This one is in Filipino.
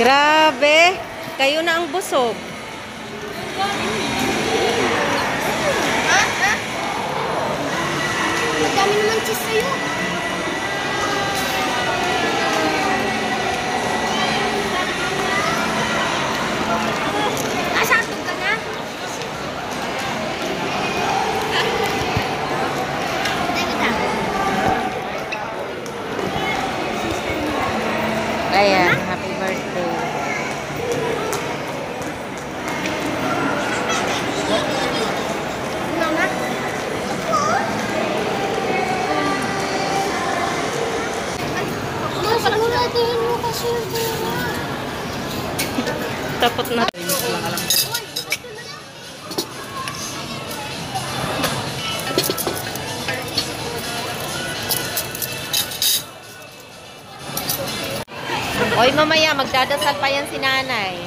Grabe. Kayo na ang busog. Madami naman cheese sa'yo. David Ayan, happy Siguraduhin mo kasi yung pera. Tapos na. Oy, mamaya, magdadasal pa yan si nanay.